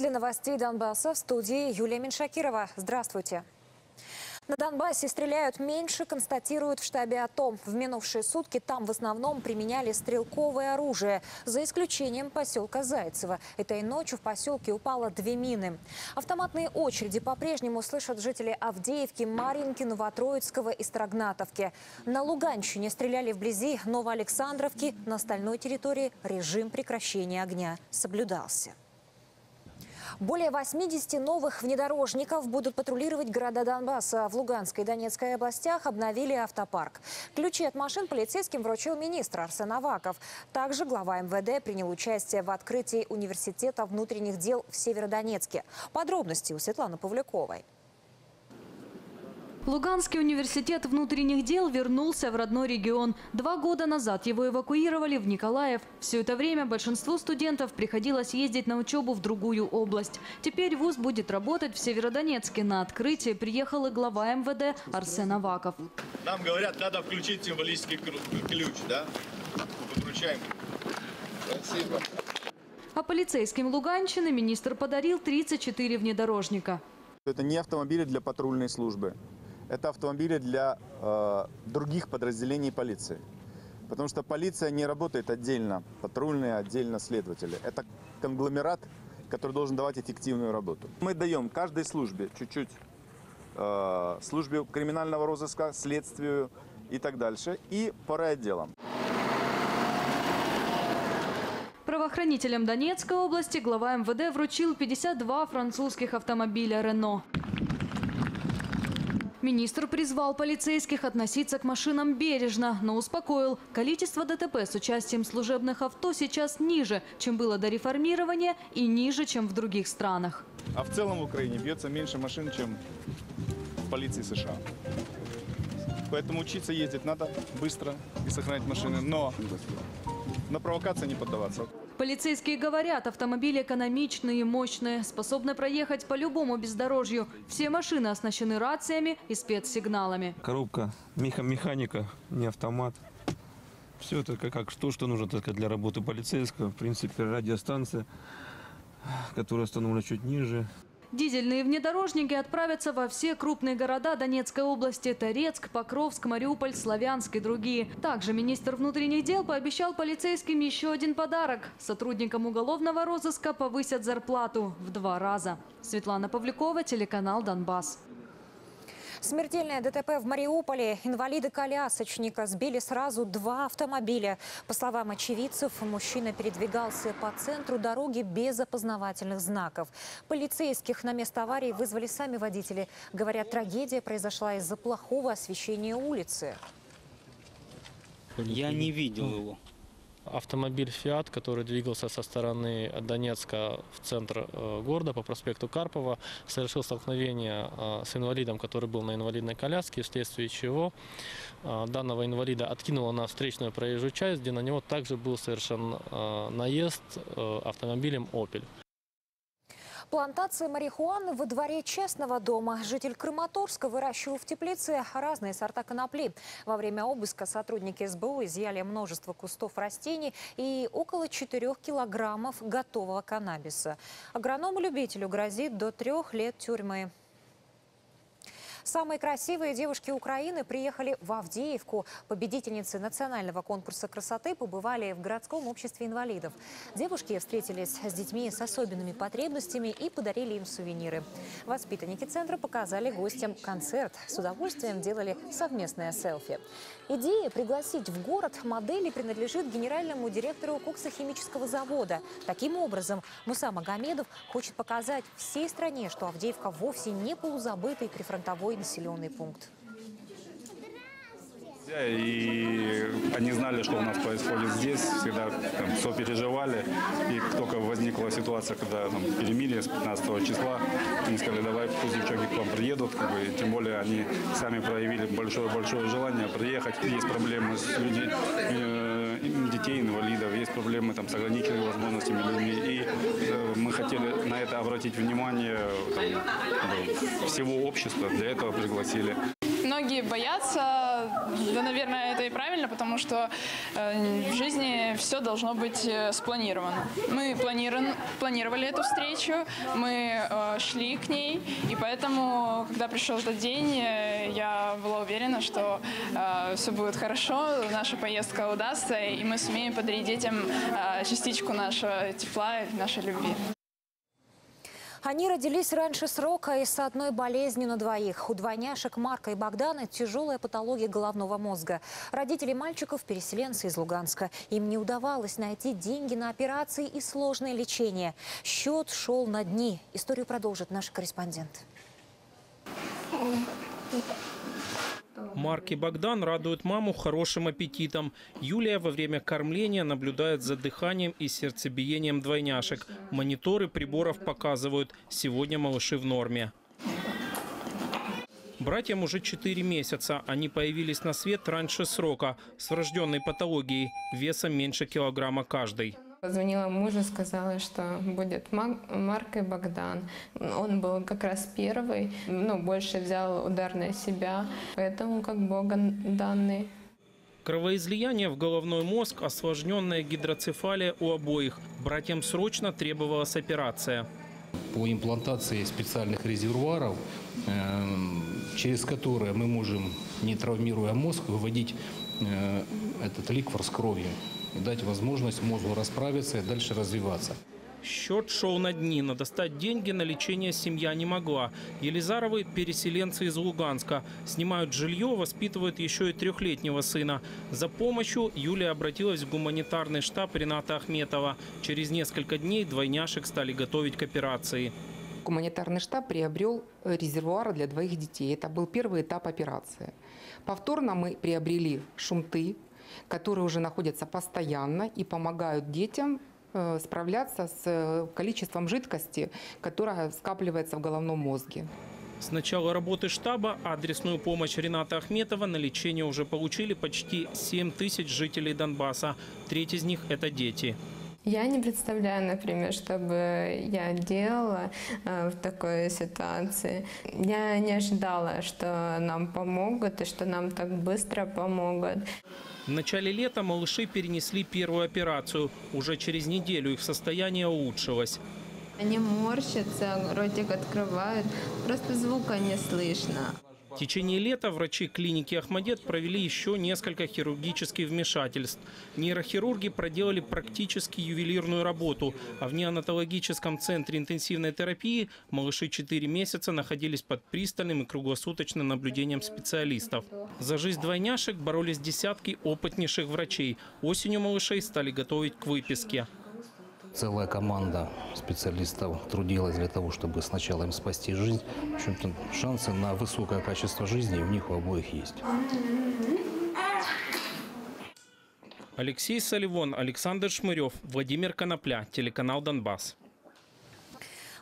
для новостей Донбасса в студии Юлия Меншакирова. Здравствуйте. На Донбассе стреляют меньше, констатируют в штабе АТО. В минувшие сутки там в основном применяли стрелковое оружие, за исключением поселка Зайцево. Этой ночью в поселке упало две мины. Автоматные очереди по-прежнему слышат жители Авдеевки, Марьинки, Новотроицкого и Строгнатовки. На Луганщине стреляли вблизи Новоалександровки. На остальной территории режим прекращения огня соблюдался. Более 80 новых внедорожников будут патрулировать города Донбасса. В Луганской и Донецкой областях обновили автопарк. Ключи от машин полицейским вручил министр Арсен Аваков. Также глава МВД принял участие в открытии университета внутренних дел в Северодонецке. Подробности у Светланы Павляковой. Луганский университет внутренних дел вернулся в родной регион. Два года назад его эвакуировали в Николаев. Все это время большинству студентов приходилось ездить на учебу в другую область. Теперь вуз будет работать в Северодонецке. На открытие приехал и глава МВД Арсен Аваков. Нам говорят, надо включить символический ключ, да? Выключаем. Спасибо. А полицейским Луганщины министр подарил 34 внедорожника. Это не автомобили для патрульной службы. Это автомобили для э, других подразделений полиции. Потому что полиция не работает отдельно, патрульные отдельно следователи. Это конгломерат, который должен давать эффективную работу. Мы даем каждой службе чуть-чуть, э, службе криминального розыска, следствию и так дальше, и по райотделам. Правоохранителям Донецкой области глава МВД вручил 52 французских автомобиля «Рено». Министр призвал полицейских относиться к машинам бережно, но успокоил. Количество ДТП с участием служебных авто сейчас ниже, чем было до реформирования и ниже, чем в других странах. А в целом в Украине бьется меньше машин, чем в полиции США. Поэтому учиться ездить надо быстро и сохранять машины, но на провокации не поддаваться. Полицейские говорят, автомобили экономичные, мощные, способны проехать по любому бездорожью. Все машины оснащены рациями и спецсигналами. коробка меха механика, не автомат. Все это как, как то, что нужно так сказать, для работы полицейского. В принципе, радиостанция, которая установлена чуть ниже. Дизельные внедорожники отправятся во все крупные города Донецкой области – Торецк, Покровск, Мариуполь, Славянск и другие. Также министр внутренних дел пообещал полицейским еще один подарок. Сотрудникам уголовного розыска повысят зарплату в два раза. Светлана Павлякова, телеканал «Донбасс». Смертельное ДТП в Мариуполе. Инвалиды-колясочника сбили сразу два автомобиля. По словам очевидцев, мужчина передвигался по центру дороги без опознавательных знаков. Полицейских на место аварии вызвали сами водители. Говорят, трагедия произошла из-за плохого освещения улицы. Я не видел его. Автомобиль «Фиат», который двигался со стороны Донецка в центр э, города по проспекту Карпова, совершил столкновение э, с инвалидом, который был на инвалидной коляске, вследствие чего э, данного инвалида откинуло на встречную проезжую часть, где на него также был совершен наезд автомобилем «Опель». Плантация марихуаны во дворе частного дома. Житель Краматорска выращивал в теплице разные сорта конопли. Во время обыска сотрудники СБУ изъяли множество кустов растений и около 4 килограммов готового каннабиса. Агроному-любителю грозит до трех лет тюрьмы. Самые красивые девушки Украины приехали в Авдеевку. Победительницы национального конкурса красоты побывали в городском обществе инвалидов. Девушки встретились с детьми с особенными потребностями и подарили им сувениры. Воспитанники центра показали гостям концерт. С удовольствием делали совместное селфи. Идея пригласить в город модели принадлежит генеральному директору коксохимического завода. Таким образом, Муса Магомедов хочет показать всей стране, что Авдеевка вовсе не полузабытый прифронтовой населенный пункт. И они знали, что у нас происходит здесь, всегда там, сопереживали. И только возникла ситуация, когда там, перемирие с 15 числа, они сказали, давай пусть девчонки к вам приедут. Как бы, и тем более они сами проявили большое-большое желание приехать. Есть проблемы с людьми, э, детей, инвалидов, есть проблемы там, с ограниченными возможностями людьми. И э, мы хотели на это обратить внимание там, ну, всего общества, для этого пригласили. Многие боятся, да, наверное, это и правильно, потому что э, в жизни все должно быть э, спланировано. Мы планировали эту встречу, мы э, шли к ней, и поэтому, когда пришел этот день, я была уверена, что все будет хорошо, наша поездка удастся, и мы сумеем подарить детям частичку нашего тепла, и нашей любви. Они родились раньше срока и с одной болезнью на двоих. У двойняшек Марка и Богдана тяжелая патология головного мозга. Родители мальчиков – переселенцы из Луганска. Им не удавалось найти деньги на операции и сложное лечение. Счет шел на дни. Историю продолжит наш корреспондент. Марк и Богдан радуют маму хорошим аппетитом. Юлия во время кормления наблюдает за дыханием и сердцебиением двойняшек. Мониторы приборов показывают, сегодня малыши в норме. Братьям уже 4 месяца. Они появились на свет раньше срока, с врожденной патологией, весом меньше килограмма каждый. Позвонила мужу, сказала, что будет Марк и Богдан. Он был как раз первый, ну, больше взял удар на себя, поэтому как Богом данный. Кровоизлияние в головной мозг, осложненная гидроцефалия у обоих. Братьям срочно требовалась операция. по имплантации специальных резервуаров, э, через которые мы можем, не травмируя мозг, выводить э, этот ликвор с кровью и дать возможность мозгу расправиться и дальше развиваться. Счет шел на дни, но достать деньги на лечение семья не могла. Елизаровы – переселенцы из Луганска. Снимают жилье, воспитывают еще и трехлетнего сына. За помощью Юлия обратилась в гуманитарный штаб Рената Ахметова. Через несколько дней двойняшек стали готовить к операции. Гуманитарный штаб приобрел э, резервуары для двоих детей. Это был первый этап операции. Повторно мы приобрели шунты, которые уже находятся постоянно и помогают детям э, справляться с э, количеством жидкости, которая скапливается в головном мозге. С начала работы штаба адресную помощь Рената Ахметова на лечение уже получили почти 7 тысяч жителей Донбасса. Треть из них – это дети. Я не представляю, например, что бы я делала э, в такой ситуации. Я не ожидала, что нам помогут и что нам так быстро помогут. В начале лета малыши перенесли первую операцию. Уже через неделю их состояние улучшилось. Они морщатся, ротик открывают, просто звука не слышно. Течение лета врачи клиники Ахмадет провели еще несколько хирургических вмешательств. Нейрохирурги проделали практически ювелирную работу, а в неонатологическом центре интенсивной терапии малыши 4 месяца находились под пристальным и круглосуточным наблюдением специалистов. За жизнь двойняшек боролись десятки опытнейших врачей. Осенью малышей стали готовить к выписке. Целая команда специалистов трудилась для того, чтобы сначала им спасти жизнь. В общем-то, шансы на высокое качество жизни у них у обоих есть. Алексей Соливон, Александр Шмырев, Владимир Конопля, телеканал «Донбасс».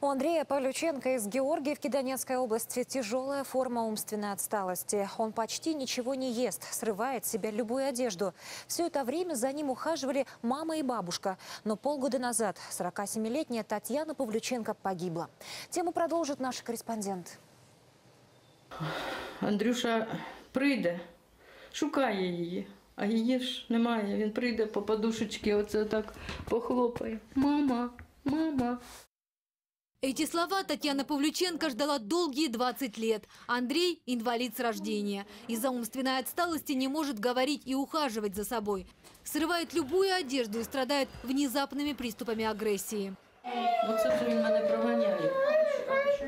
У Андрея Павлюченко из Георгиевки Донецкой области тяжелая форма умственной отсталости. Он почти ничего не ест, срывает с себя любую одежду. Все это время за ним ухаживали мама и бабушка. Но полгода назад 47-летняя Татьяна Павлюченко погибла. Тему продолжит наш корреспондент. Андрюша прийде, шукає її, а її ж немає. Він прийде по подушечці, оце так похлопає. Мама, мама. Эти слова Татьяна Павлюченко ждала долгие 20 лет. Андрей – инвалид с рождения. Из-за умственной отсталости не может говорить и ухаживать за собой. Срывает любую одежду и страдает внезапными приступами агрессии. Оце вже він мене проганяє.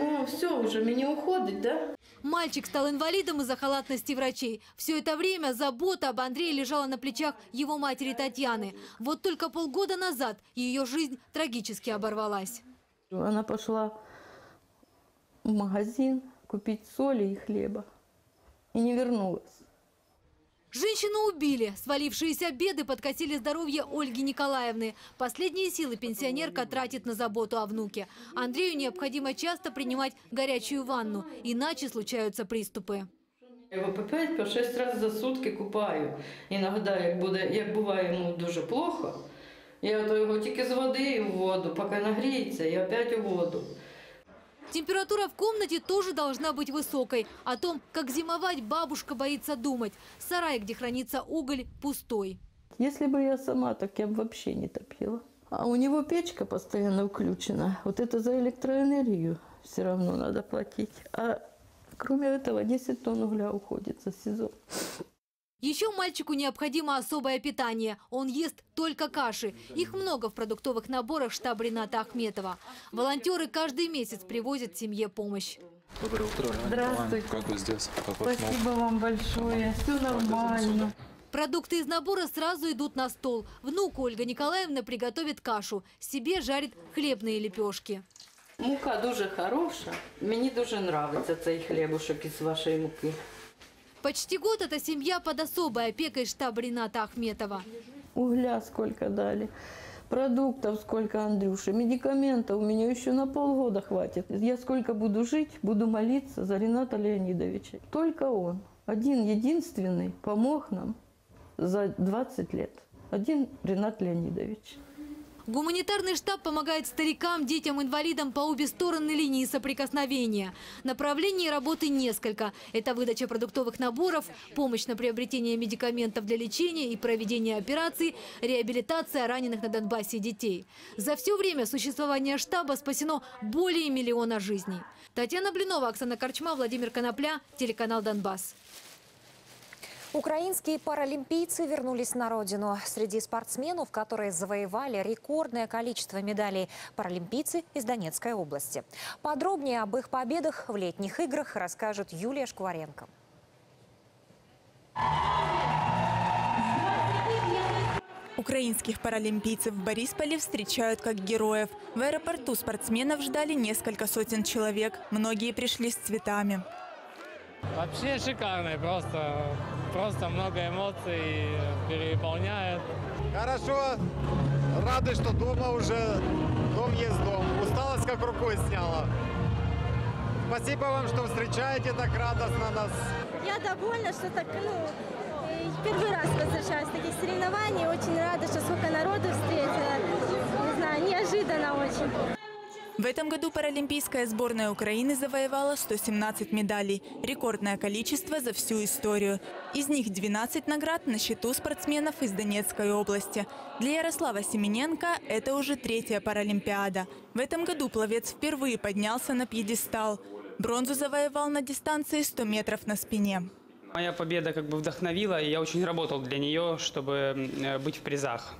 О, все, вже мені уходить, да? Мальчик стал инвалидом из-за халатности врачей. Все это время забота об Андрее лежала на плечах его матери Татьяны. Вот только полгода назад ее жизнь трагически оборвалась. Она пошла в магазин купить соли и хлеба. И не вернулась. Женщину убили. Свалившиеся беды подкосили здоровье Ольги Николаевны. Последние силы пенсионерка тратит на заботу о внуке. Андрею необходимо часто принимать горячую ванну, иначе случаются приступы. Я його по 5 по 6 разів за сутки купаю. Іноді, як, буде, як буває йому дуже плохо, я то його тільки з води в воду, поки нагріється, і опять у воду. Температура в комнате тоже должна быть высокой. О том, как зимовать, бабушка боится думать. Сарай, где хранится уголь, пустой. Если бы я сама, так я бы вообще не топила. А у него печка постоянно включена. Вот это за электроэнергию все равно надо платить. А кроме этого 10 тонн угля уходит за сезон. Еще мальчику необходимо особое питание. Он ест только каши. Их много в продуктовых наборах штаба Рената Ахметова. Волонтеры каждый месяц привозят семье помощь. Доброе утро. Здравствуйте. Как вы здесь? Как ваш Спасибо вам большое. Все нормально. Продукты из набора сразу идут на стол. Внук Ольга Николаевна приготовит кашу. Себе жарит хлебные лепешки. Мука дуже хороша. Мені дуже нравиться цей хлібушок із вашої муки. Почти год эта семья под особой опекой штаба Рената Ахметова. Угля сколько дали, продуктов сколько, Андрюша, медикаментов у меня еще на полгода хватит. Я сколько буду жить, буду молиться за Рената Леонидовича. Только он, один единственный, помог нам за 20 лет. Один Ренат Леонидович. Гуманитарный штаб помогает старикам, детям, инвалидам по обе стороны линии соприкосновения. Направлений работы несколько. Это выдача продуктовых наборов, помощь на приобретение медикаментов для лечения и проведения операций, реабилитация раненых на Донбассе детей. За все время существования штаба спасено более миллиона жизней. Татьяна Блинова, Оксана Корчма, Владимир Конопля, телеканал «Донбасс». Украинские паралимпийцы вернулись на родину. Среди спортсменов, которые завоевали рекордное количество медалей, паралимпийцы из Донецкой области. Подробнее об их победах в летних играх расскажет Юлия Шкваренко. Украинских паралимпийцев в Борисполе встречают как героев. В аэропорту спортсменов ждали несколько сотен человек. Многие пришли с цветами. Вообще шикарно, просто, просто много эмоций переполняет. Хорошо, рады, что дома уже, дом есть дом. Усталость как рукой сняла. Спасибо вам, что встречаете так радостно нас. Я довольна, что так, ну, первый раз возвращаюсь с таких соревнований. Очень рада, что сколько народу встретила. Не знаю, неожиданно очень. В этом году паралимпийская сборная Украины завоевала 117 медалей. Рекордное количество за всю историю. Из них 12 наград на счету спортсменов из Донецкой области. Для Ярослава Семененко это уже третья паралимпиада. В этом году пловец впервые поднялся на пьедестал. Бронзу завоевал на дистанции 100 метров на спине. Моя победа как бы вдохновила, и я очень работал для нее, чтобы быть в призах.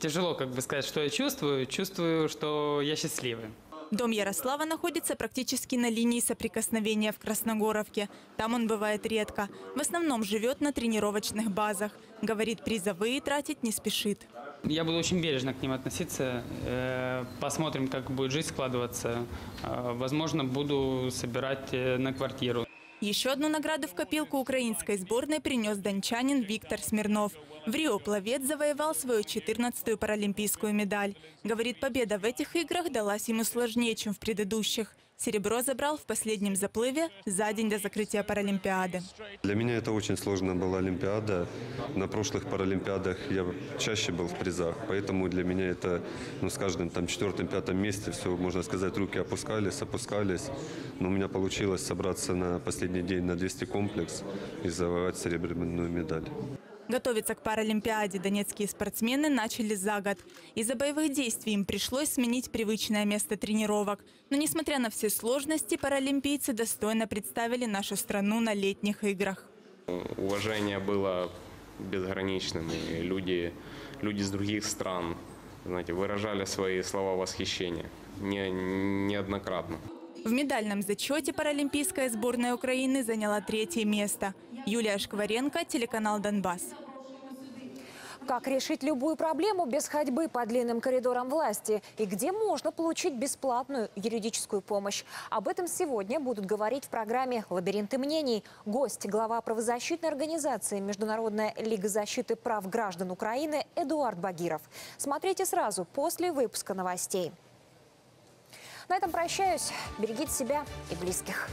Тяжело как бы сказать, что я чувствую. Чувствую, что я счастливый. Дом Ярослава находится практически на линии соприкосновения в Красногоровке. Там он бывает редко. В основном живет на тренировочных базах. Говорит, призовые тратить не спешит. Я буду очень бережно к ним относиться. Э, Посмотрим, как будет жизнь складываться. Э, Возможно, буду собирать э, на квартиру. Еще одну награду в копилку украинской сборной принес дончанин Виктор Смирнов. В Рио пловец завоевал свою 14-ю паралимпийскую медаль. Говорит, победа в этих играх далась ему сложнее, чем в предыдущих. Серебро забрал в последнем заплыве за день до закрытия Паралимпиады. Для меня это очень сложная была Олимпиада. На прошлых Паралимпиадах я чаще был в призах, поэтому для меня это, ну, с каждым там четвертым-пятым месте все, можно сказать, руки опускались, опускались. Но у меня получилось собраться на последний день на 200 комплекс и завоевать серебряную медаль. Готовиться к Паралимпиаде донецкие спортсмены начали за год. Из-за боевых действий им пришлось сменить привычное место тренировок. Но несмотря на все сложности, паралимпийцы достойно представили нашу страну на летних играх. Уважение было безграничным. И люди, люди с других стран знаете, выражали свои слова восхищения не, неоднократно. В медальном зачете паралимпийская сборная Украины заняла третье место. Юлия Шкваренко, телеканал «Донбасс». Как решить любую проблему без ходьбы по длинным коридорам власти? И где можно получить бесплатную юридическую помощь? Об этом сегодня будут говорить в программе «Лабиринты мнений». Гость, глава правозащитной организации Международная лига защиты прав граждан Украины Эдуард Багиров. Смотрите сразу после выпуска новостей. На этом прощаюсь. Берегите себя и близких.